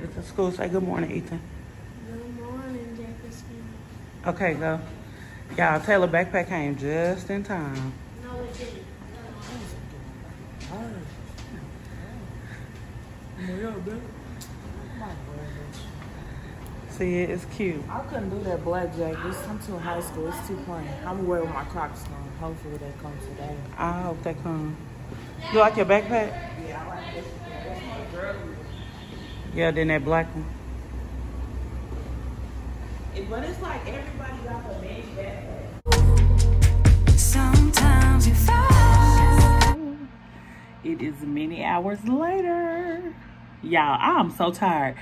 daddy to school. Say good morning, Ethan. Good morning, Jefferson. Okay, go. Y'all, Taylor backpack came just in time. No, it didn't. See it? It's cute. I couldn't do that blackjack. This I'm too high school. It's too plain. I'm gonna with my Crocs on. Hopefully they come today. I hope they come. You like your backpack? Yeah, I like this. That's my girl. Yeah, then that black one. But it's like everybody got a big backpack. Sometimes you fall. It is many hours later. Y'all, I'm so tired.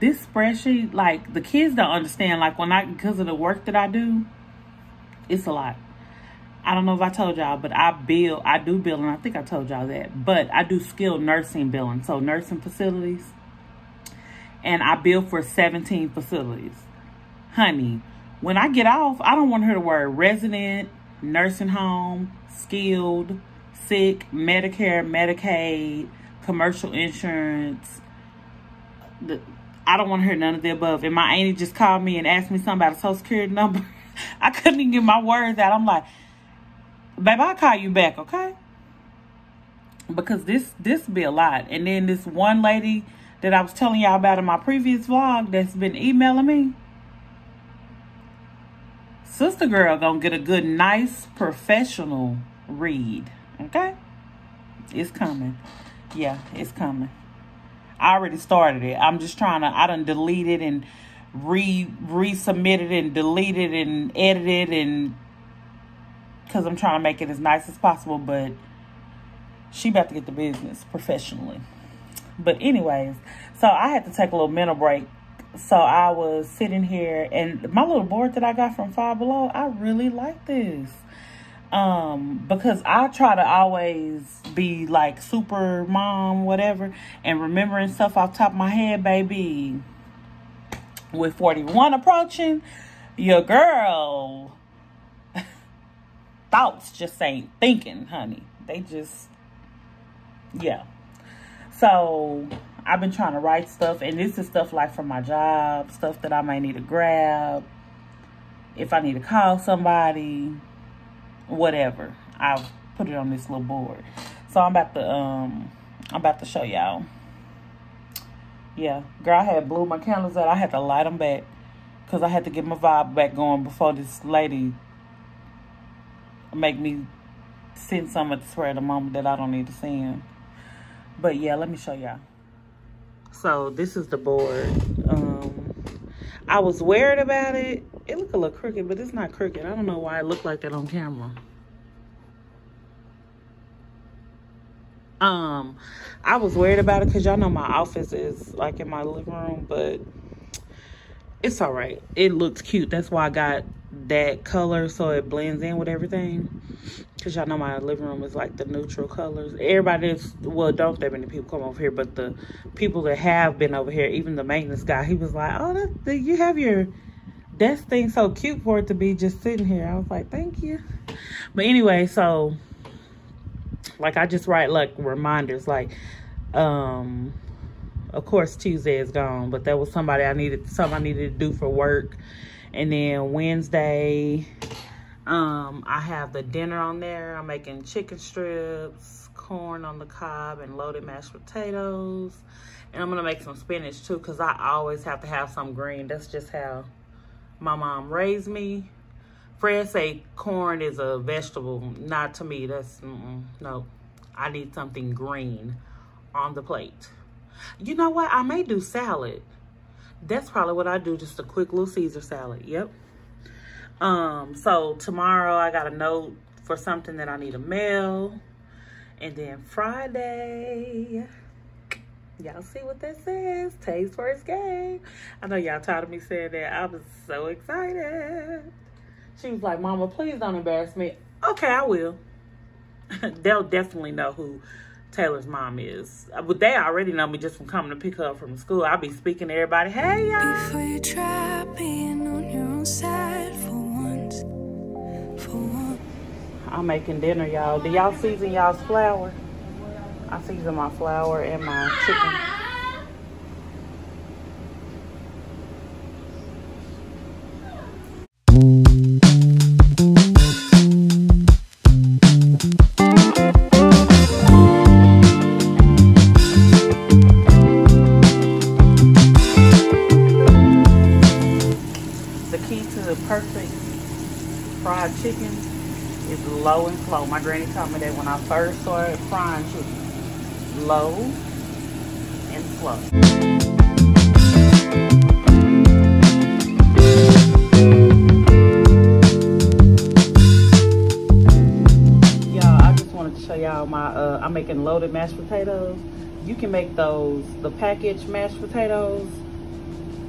This spreadsheet, like the kids don't understand. Like when I, because of the work that I do, it's a lot. I don't know if I told y'all, but I bill, I do bill, and I think I told y'all that. But I do skilled nursing billing, so nursing facilities. And I bill for 17 facilities. Honey, when I get off, I don't want her to word resident, nursing home, skilled, sick, Medicare, Medicaid, commercial insurance. I don't want to hear none of the above. And my auntie just called me and asked me something about a social security number. I couldn't even get my words out. I'm like, babe, I'll call you back, okay? Because this this be a lot. And then this one lady that I was telling y'all about in my previous vlog that's been emailing me. Sister girl gonna get a good, nice, professional read. Okay? It's coming. Yeah, it's coming. I already started it. I'm just trying to, I done deleted and re resubmitted and deleted and edited and because I'm trying to make it as nice as possible, but she about to get the business professionally. But anyways, so I had to take a little mental break. So I was sitting here and my little board that I got from Five Below, I really like this. Um, because I try to always be like super mom, whatever, and remembering stuff off top of my head, baby. With 41 approaching, your girl thoughts just ain't thinking, honey. They just, yeah. So I've been trying to write stuff, and this is stuff like from my job, stuff that I might need to grab. If I need to call somebody, whatever. I'll put it on this little board. So I'm about to um I'm about to show y'all. Yeah, girl, I had blew my candles out. I had to light them back because I had to get my vibe back going before this lady make me send some at the of the moment that I don't need to send. But yeah, let me show y'all. So this is the board. Um, I was worried about it. It looked a little crooked, but it's not crooked. I don't know why it looked like that on camera. Um, I was worried about it because y'all know my office is like in my living room, but it's all right. It looks cute. That's why I got that color so it blends in with everything. Because y'all know my living room is like the neutral colors. Everybody is, well, don't that many people come over here, but the people that have been over here, even the maintenance guy, he was like, oh, that, that you have your desk thing so cute for it to be just sitting here. I was like, thank you. But anyway, so like I just write like reminders like um of course Tuesday is gone, but that was somebody I needed something I needed to do for work. And then Wednesday, um, I have the dinner on there. I'm making chicken strips, corn on the cob, and loaded mashed potatoes. And I'm gonna make some spinach too, cause I always have to have some green. That's just how my mom raised me. Fred say corn is a vegetable. Not to me. That's mm -mm, no. I need something green on the plate. You know what? I may do salad. That's probably what I do. Just a quick little Caesar salad. Yep. Um. So tomorrow I got a note for something that I need to mail, and then Friday. Y'all see what that says? Taste first game. I know y'all tired of me saying that. I was so excited. She was like, Mama, please don't embarrass me. Okay, I will. They'll definitely know who Taylor's mom is. But they already know me just from coming to pick her up from school. I'll be speaking to everybody. Hey, y'all. Before you try being on your own side for once. For once. I'm making dinner, y'all. Do y'all season y'all's flour? I season my flour and my chicken. Granny told me that when I first started frying chicken. Low and slow. Y'all, I just wanted to show y'all my, uh, I'm making loaded mashed potatoes. You can make those, the packaged mashed potatoes,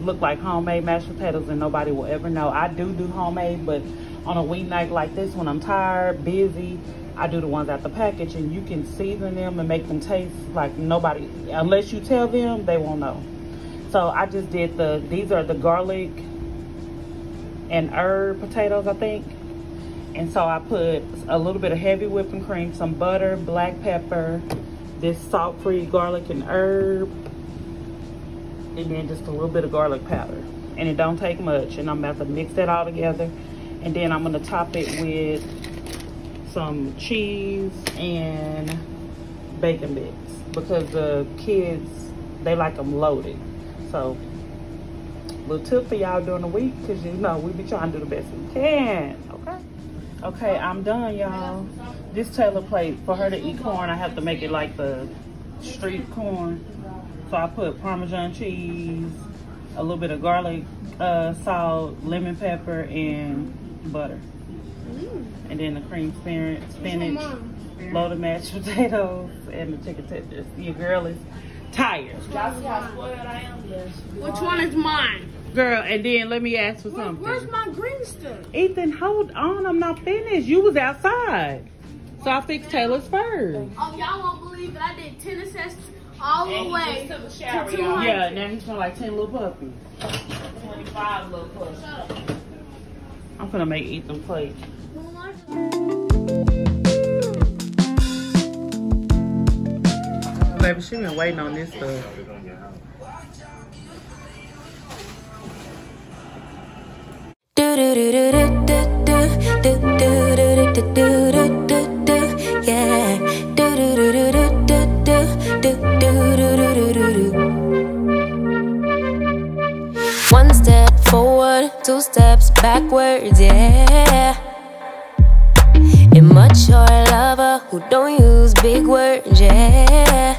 look like homemade mashed potatoes and nobody will ever know. I do do homemade, but on a weeknight like this, when I'm tired, busy, I do the ones out the package and you can season them and make them taste like nobody, unless you tell them, they won't know. So I just did the, these are the garlic and herb potatoes, I think. And so I put a little bit of heavy whipping cream, some butter, black pepper, this salt-free garlic and herb, and then just a little bit of garlic powder. And it don't take much. And I'm about to mix that all together. And then I'm gonna top it with some cheese and bacon bits because the kids, they like them loaded. So, little tip for y'all during the week because you know we be trying to do the best we can, okay? Okay, I'm done, y'all. This Taylor plate, for her to eat corn, I have to make it like the street corn. So I put Parmesan cheese, a little bit of garlic, uh, salt, lemon pepper, and butter. Mm. And then the cream spinach, spinach loaded mashed potatoes, and the chicken tenders. Your girl is tired. Y'all see how spoiled I am? Which one is mine? Girl, and then let me ask for Where, something. where's my green stuff? Ethan, hold on. I'm not finished. You was outside. So I fixed Taylor's first. Oh, y'all won't believe it. I did tennis sets all the way took a to shower, 200. Yeah, now he smell like 10 little puppies. 25 little push. I'm gonna make eat Ethan plate. Baby, she been waiting on this stuff. Do do do do do do do do do do do do do do yeah do do do do do two steps backwards, yeah. Immature lover who don't use big words, yeah.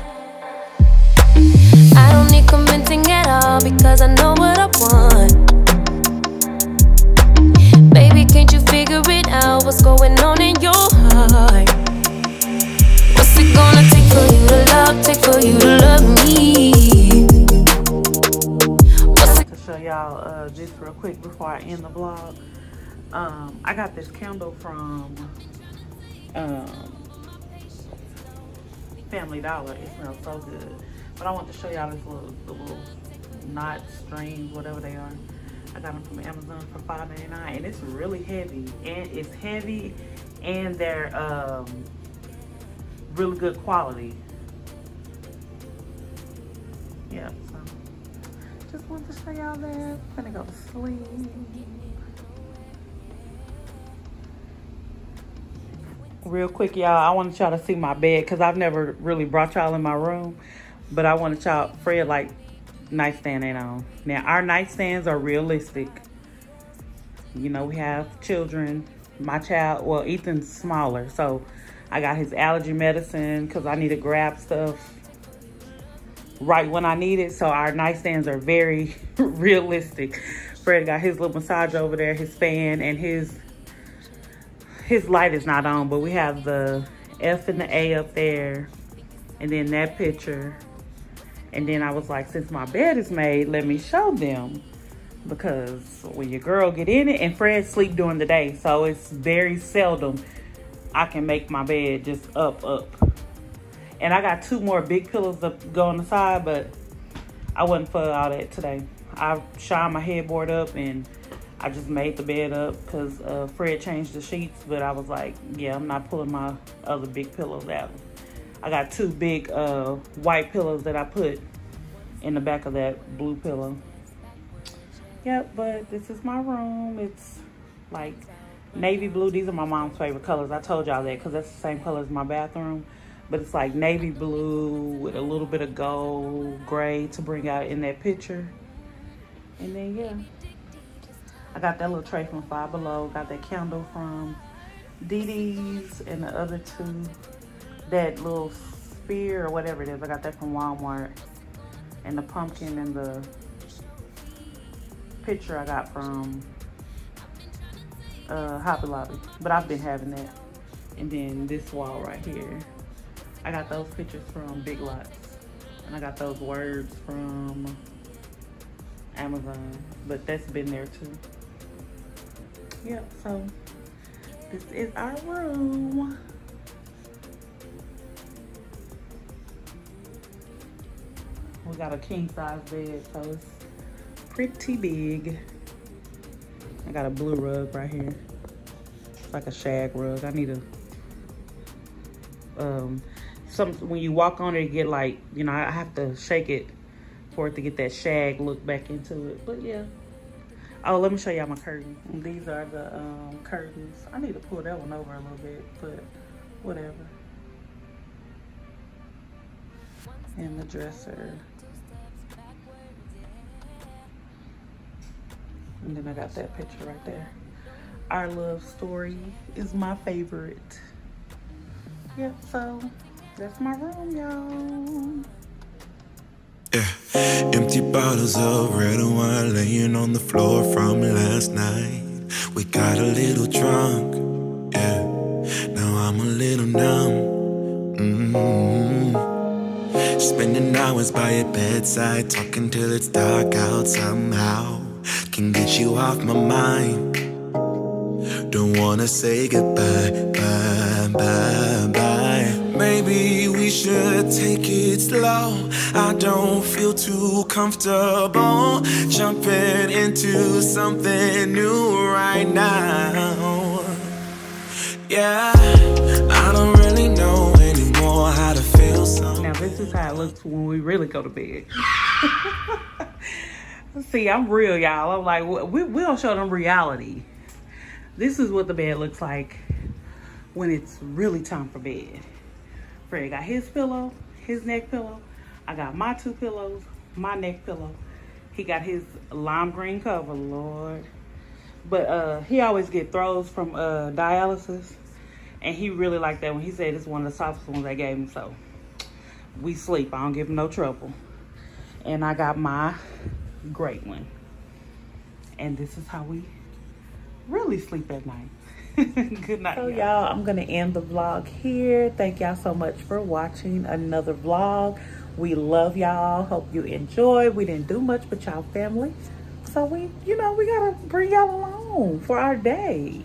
I don't need convincing at all because I know what I want. Baby, can't you figure it out? What's going on in your heart? I end the vlog. Um, I got this candle from um, Family Dollar. It smells so good. But I want to show y'all this little, the little knot strings, whatever they are. I got them from Amazon for $5.99 and it's really heavy. And it's heavy and they're um, really good quality. Yeah, just wanted to show y'all that. I'm gonna go to sleep. Real quick, y'all, I wanted y'all to see my bed because I've never really brought y'all in my room. But I wanted y'all, Fred, like, nightstand ain't on. Now, our nightstands are realistic. You know, we have children. My child, well, Ethan's smaller. So I got his allergy medicine because I need to grab stuff right when I need it. So our nightstands are very realistic. Fred got his little massage over there, his fan, and his his light is not on, but we have the F and the A up there, and then that picture. And then I was like, since my bed is made, let me show them. Because when your girl get in it, and Fred sleep during the day, so it's very seldom I can make my bed just up, up. And I got two more big pillows to go on the side, but I wasn't for all that today. I shined my headboard up and I just made the bed up because uh, Fred changed the sheets, but I was like, yeah, I'm not pulling my other big pillows out. I got two big uh, white pillows that I put in the back of that blue pillow. Yep, but this is my room. It's like navy blue. These are my mom's favorite colors. I told y'all that because that's the same color as my bathroom. But it's like navy blue with a little bit of gold, gray to bring out in that picture. And then, yeah. I got that little tray from Five Below. Got that candle from DD's and the other two, that little sphere or whatever it is. I got that from Walmart. And the pumpkin and the picture I got from uh, Hobby Lobby. But I've been having that. And then this wall right here. I got those pictures from Big Lots. And I got those words from Amazon. But that's been there too. Yep, so this is our room. We got a king size bed, so it's pretty big. I got a blue rug right here. It's like a shag rug. I need a um some when you walk on it, you get like you know I have to shake it for it to get that shag look back into it. But yeah. Oh, let me show y'all my curtain. These are the um, curtains. I need to pull that one over a little bit, but whatever. And the dresser. And then I got that picture right there. Our love story is my favorite. Yep, so that's my room, y'all. Yeah. Empty bottles of red wine laying on the floor from last night. We got a little drunk, yeah. Now I'm a little numb. Mm-hmm. Spending hours by your bedside, talking till it's dark out somehow. Can get you off my mind. Don't wanna say goodbye, bye, bye, bye. Maybe we should take it slow. I don't feel too comfortable jumping into something new right now. Yeah, I don't really know anymore how to feel so. Now this is how it looks when we really go to bed. See, I'm real, y'all. I'm like, we, we don't show them reality. This is what the bed looks like when it's really time for bed. Fred got his pillow, his neck pillow. I got my two pillows, my neck pillow. He got his lime green cover, Lord. But uh, he always get throws from uh, dialysis. And he really liked that one. He said it's one of the softest ones I gave him. So we sleep. I don't give him no trouble. And I got my great one. And this is how we really sleep at night. Good night. So y'all, I'm gonna end the vlog here. Thank y'all so much for watching another vlog. We love y'all. Hope you enjoyed. We didn't do much but y'all family. So we, you know, we gotta bring y'all along for our day.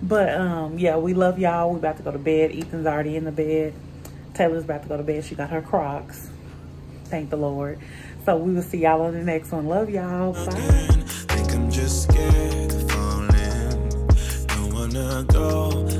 But um, yeah, we love y'all. We about to go to bed. Ethan's already in the bed. Taylor's about to go to bed. She got her Crocs. Thank the Lord. So we will see y'all on the next one. Love y'all. Bye. through